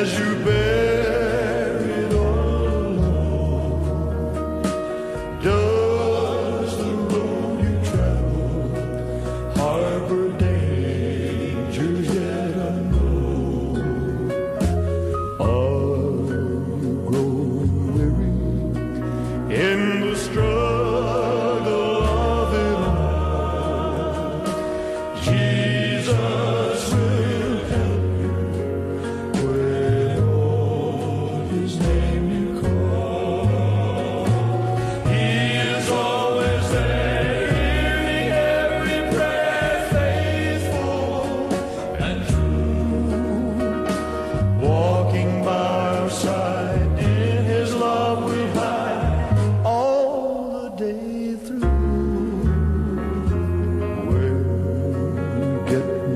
as you buried alone, does the road you travel harbor?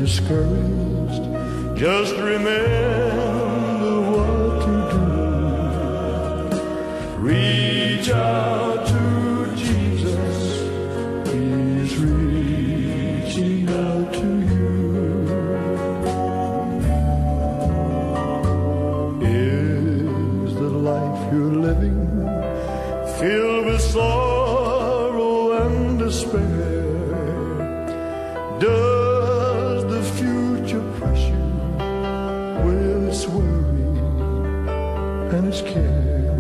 Discouraged, just remember what to do. Reach out to Jesus, He's reaching out to you. Is the life you're living filled with sorrow and despair? Its worry and its care?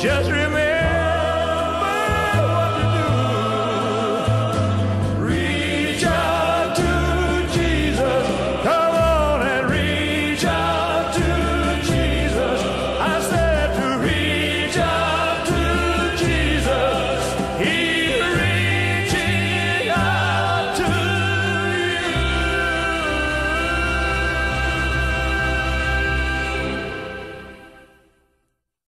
Just remember.